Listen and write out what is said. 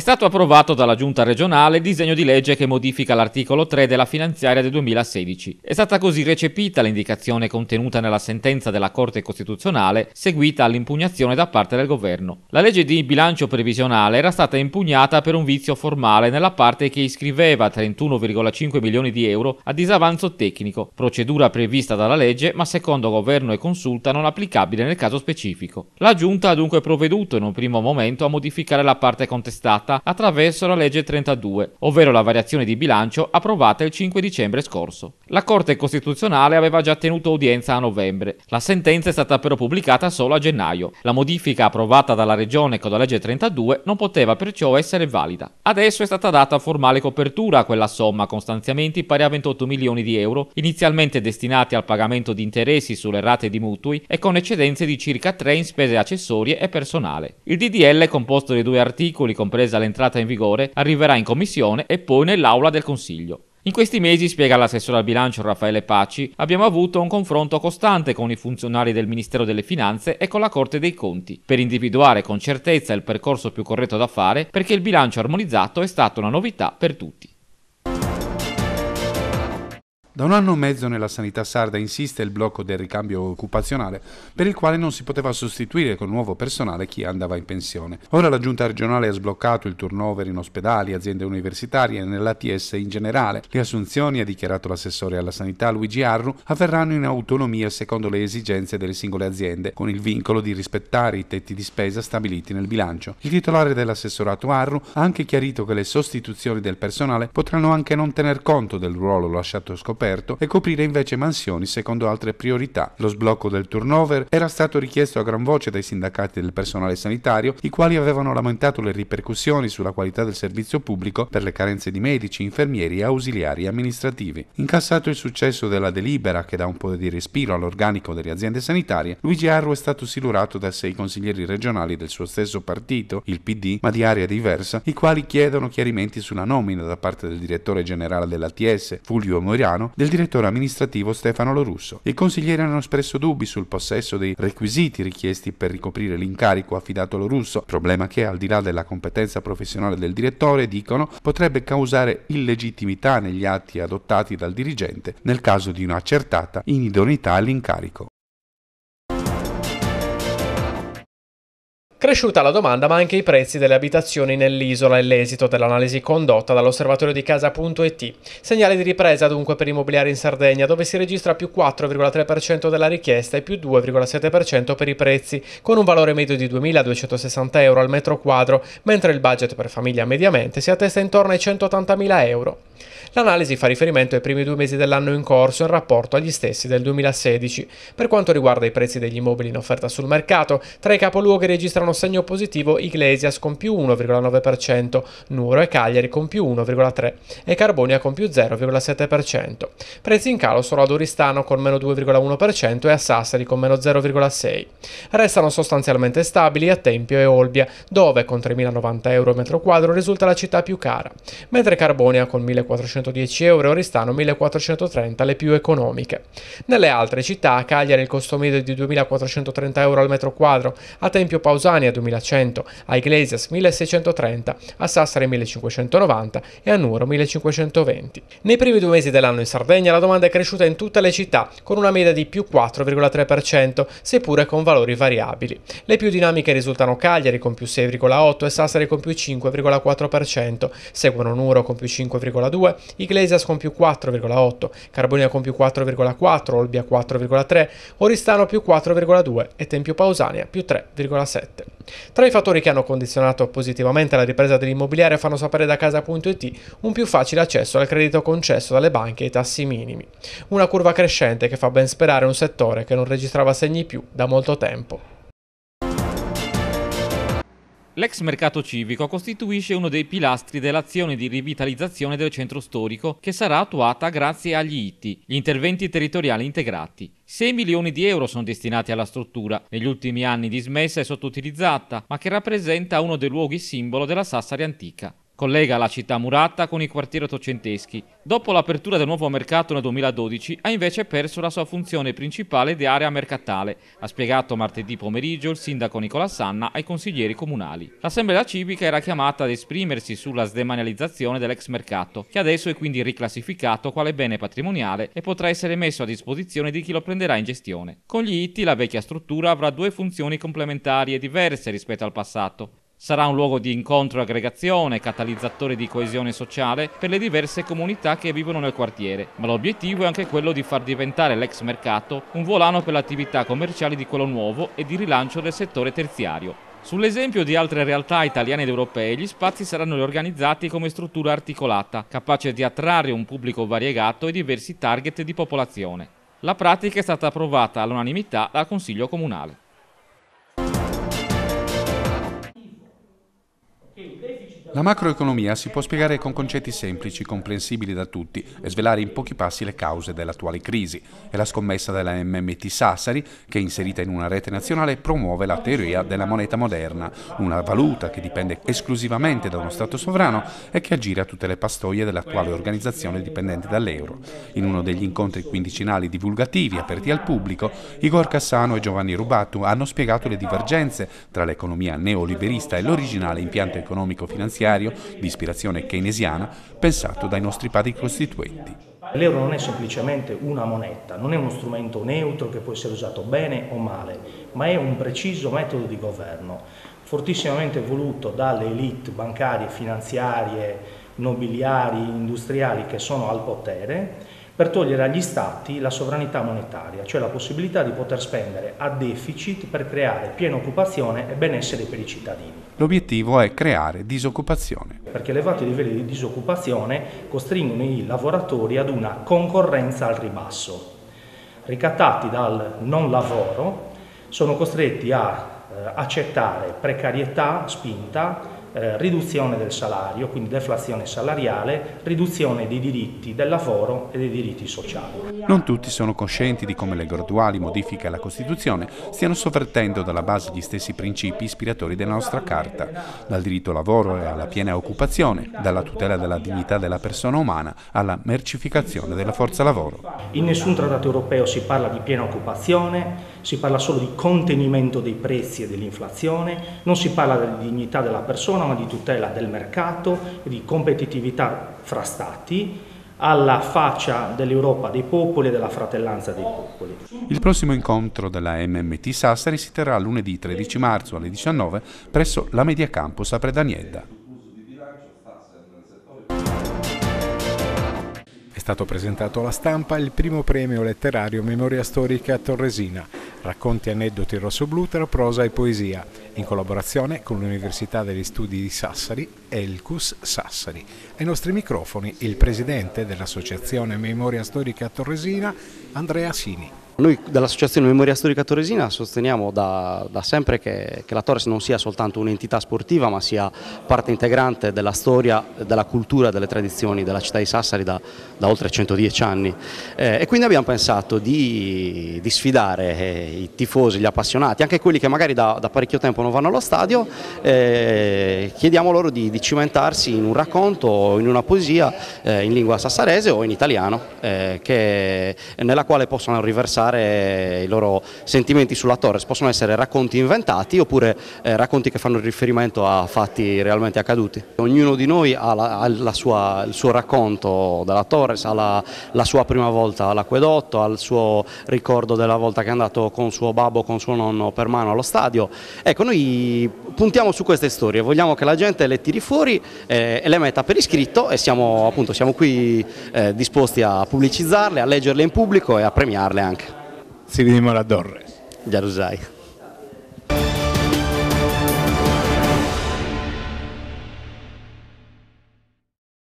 È stato approvato dalla Giunta regionale il disegno di legge che modifica l'articolo 3 della finanziaria del 2016. È stata così recepita l'indicazione contenuta nella sentenza della Corte Costituzionale seguita all'impugnazione da parte del governo. La legge di bilancio previsionale era stata impugnata per un vizio formale nella parte che iscriveva 31,5 milioni di euro a disavanzo tecnico, procedura prevista dalla legge ma secondo governo e consulta non applicabile nel caso specifico. La Giunta ha dunque provveduto in un primo momento a modificare la parte contestata approvata attraverso la legge 32, ovvero la variazione di bilancio approvata il 5 dicembre scorso. La Corte Costituzionale aveva già tenuto udienza a novembre. La sentenza è stata però pubblicata solo a gennaio. La modifica approvata dalla Regione con la legge 32 non poteva perciò essere valida. Adesso è stata data formale copertura a quella somma con stanziamenti pari a 28 milioni di euro, inizialmente destinati al pagamento di interessi sulle rate di mutui e con eccedenze di circa 3 in spese accessorie e personale. Il DDL, composto di due articoli compresa l'entrata in vigore, arriverà in commissione e poi nell'aula del Consiglio. In questi mesi, spiega l'assessore al bilancio Raffaele Paci, abbiamo avuto un confronto costante con i funzionari del Ministero delle Finanze e con la Corte dei Conti, per individuare con certezza il percorso più corretto da fare, perché il bilancio armonizzato è stata una novità per tutti. Da un anno e mezzo nella sanità sarda insiste il blocco del ricambio occupazionale, per il quale non si poteva sostituire con nuovo personale chi andava in pensione. Ora la giunta regionale ha sbloccato il turnover in ospedali, aziende universitarie e nell'ATS in generale. Le assunzioni, ha dichiarato l'assessore alla sanità Luigi Arru, avverranno in autonomia secondo le esigenze delle singole aziende, con il vincolo di rispettare i tetti di spesa stabiliti nel bilancio. Il titolare dell'assessorato Arru ha anche chiarito che le sostituzioni del personale potranno anche non tener conto del ruolo lasciato scoperto aperto e coprire invece mansioni secondo altre priorità. Lo sblocco del turnover era stato richiesto a gran voce dai sindacati del personale sanitario, i quali avevano lamentato le ripercussioni sulla qualità del servizio pubblico per le carenze di medici, infermieri e ausiliari amministrativi. Incassato il successo della delibera che dà un po' di respiro all'organico delle aziende sanitarie, Luigi Arro è stato silurato da sei consiglieri regionali del suo stesso partito, il PD, ma di area diversa, i quali chiedono chiarimenti sulla nomina da parte del direttore generale dell'ATS, Fulvio Moriano, del direttore amministrativo Stefano Lorusso. I consiglieri hanno espresso dubbi sul possesso dei requisiti richiesti per ricoprire l'incarico affidato a Lorusso, problema che, al di là della competenza professionale del direttore, dicono, potrebbe causare illegittimità negli atti adottati dal dirigente nel caso di un'accertata inidoneità all'incarico. Cresciuta la domanda ma anche i prezzi delle abitazioni nell'isola e l'esito dell'analisi condotta dall'osservatorio di casa.it. Segnale di ripresa dunque per immobiliare in Sardegna dove si registra più 4,3% della richiesta e più 2,7% per i prezzi, con un valore medio di 2.260 euro al metro quadro, mentre il budget per famiglia mediamente si attesta intorno ai 180.000 euro. L'analisi fa riferimento ai primi due mesi dell'anno in corso in rapporto agli stessi del 2016. Per quanto riguarda i prezzi degli immobili in offerta sul mercato, tra i capoluoghi registrano segno positivo Iglesias con più 1,9%, Nuoro e Cagliari con più 1,3% e Carbonia con più 0,7%. Prezzi in calo solo ad Oristano con meno 2,1% e a Sassari con meno 0,6%. Restano sostanzialmente stabili a Tempio e Olbia, dove con 3.090 euro metro quadro risulta la città più cara, mentre Carbonia con 1.400 1410 euro e Oristano 1430 le più economiche. Nelle altre città, a Cagliari il costo medio è di 2430 euro al metro quadro, a Tempio Pausania 2100, a Iglesias 1630, a Sassari 1590 e a Nuoro 1520. Nei primi due mesi dell'anno in Sardegna la domanda è cresciuta in tutte le città, con una media di più 4,3%, seppure con valori variabili. Le più dinamiche risultano Cagliari con più 6,8% e Sassari con più 5,4%, seguono Nuoro con più 5,2%, Iglesias con più 4,8, Carbonia con più 4,4, Olbia 4,3, Oristano più 4,2 e Tempio Pausania più 3,7. Tra i fattori che hanno condizionato positivamente la ripresa dell'immobiliare fanno sapere da casa.it un più facile accesso al credito concesso dalle banche e ai tassi minimi. Una curva crescente che fa ben sperare un settore che non registrava segni più da molto tempo. L'ex mercato civico costituisce uno dei pilastri dell'azione di rivitalizzazione del centro storico che sarà attuata grazie agli ITI, gli interventi territoriali integrati. 6 milioni di euro sono destinati alla struttura, negli ultimi anni dismessa e sottoutilizzata, ma che rappresenta uno dei luoghi simbolo della Sassari antica. Collega la città murata con i quartieri ottocenteschi. Dopo l'apertura del nuovo mercato nel 2012 ha invece perso la sua funzione principale di area mercatale, ha spiegato martedì pomeriggio il sindaco Nicola Sanna ai consiglieri comunali. L'assemblea civica era chiamata ad esprimersi sulla sdemanializzazione dell'ex mercato, che adesso è quindi riclassificato quale bene patrimoniale e potrà essere messo a disposizione di chi lo prenderà in gestione. Con gli itti la vecchia struttura avrà due funzioni complementari e diverse rispetto al passato. Sarà un luogo di incontro e aggregazione, catalizzatore di coesione sociale per le diverse comunità che vivono nel quartiere, ma l'obiettivo è anche quello di far diventare l'ex mercato un volano per le attività commerciali di quello nuovo e di rilancio del settore terziario. Sull'esempio di altre realtà italiane ed europee, gli spazi saranno riorganizzati come struttura articolata, capace di attrarre un pubblico variegato e diversi target di popolazione. La pratica è stata approvata all'unanimità dal Consiglio Comunale. La macroeconomia si può spiegare con concetti semplici, comprensibili da tutti e svelare in pochi passi le cause dell'attuale crisi. È la scommessa della MMT Sassari, che inserita in una rete nazionale promuove la teoria della moneta moderna, una valuta che dipende esclusivamente da uno Stato sovrano e che aggira tutte le pastoie dell'attuale organizzazione dipendente dall'euro. In uno degli incontri quindicinali divulgativi aperti al pubblico, Igor Cassano e Giovanni Rubatu hanno spiegato le divergenze tra l'economia neoliberista e l'originale impianto economico-finanziario finanziario di ispirazione keynesiana pensato dai nostri padri costituenti. L'euro non è semplicemente una moneta, non è uno strumento neutro che può essere usato bene o male, ma è un preciso metodo di governo, fortissimamente voluto dalle elite bancarie, finanziarie, nobiliari, industriali che sono al potere per togliere agli Stati la sovranità monetaria, cioè la possibilità di poter spendere a deficit per creare piena occupazione e benessere per i cittadini. L'obiettivo è creare disoccupazione. Perché elevati livelli di disoccupazione costringono i lavoratori ad una concorrenza al ribasso. Ricattati dal non lavoro, sono costretti a eh, accettare precarietà spinta, eh, riduzione del salario, quindi deflazione salariale, riduzione dei diritti del lavoro e dei diritti sociali. Non tutti sono coscienti di come le graduali modifiche alla Costituzione stiano sovvertendo dalla base gli stessi principi ispiratori della nostra Carta, dal diritto al lavoro e alla piena occupazione, dalla tutela della dignità della persona umana alla mercificazione della forza lavoro. In nessun trattato europeo si parla di piena occupazione, si parla solo di contenimento dei prezzi e dell'inflazione, non si parla della dignità della persona, autonoma di tutela del mercato e di competitività fra Stati alla faccia dell'Europa dei popoli e della fratellanza dei popoli. Il prossimo incontro della MMT Sassari si terrà lunedì 13 marzo alle 19 presso la Media Campus a Predaniedda. È stato presentato alla stampa il primo premio letterario Memoria Storica Torresina, racconti aneddoti rossoblu tra prosa e poesia, in collaborazione con l'Università degli Studi di Sassari e il CUS Sassari. Ai nostri microfoni il presidente dell'Associazione Memoria Storica Torresina, Andrea Sini. Noi dall'Associazione Memoria Storica Torresina sosteniamo da, da sempre che, che, la Torres non sia soltanto un'entità sportiva ma sia parte integrante della storia, della cultura delle tradizioni della città di Sassari da, da oltre 110 anni. Eh, e quindi abbiamo pensato di, di sfidare eh, i tifosi, gli appassionati, anche quelli che magari da, da parecchio tempo non vanno allo stadio, eh, chiediamo loro di, di, cimentarsi in un racconto o in una poesia eh, in lingua sassarese o in italiano eh, che, nella quale possano riversare raccontare i loro sentimenti sulla Torres, possono essere racconti inventati oppure eh, racconti che fanno riferimento a fatti realmente accaduti. Ognuno di noi ha, la, ha la sua, il suo racconto della Torres, ha la, la sua prima volta all'acquedotto, ha il suo ricordo della volta che è andato con suo babbo, con suo nonno per mano allo stadio. Ecco, noi puntiamo su queste storie, vogliamo che la gente le tiri fuori eh, e le metta per iscritto e siamo, appunto, siamo qui eh, disposti a pubblicizzarle, a leggerle in pubblico e a premiarle anche. Si vediamo la Torre. Già lo sai.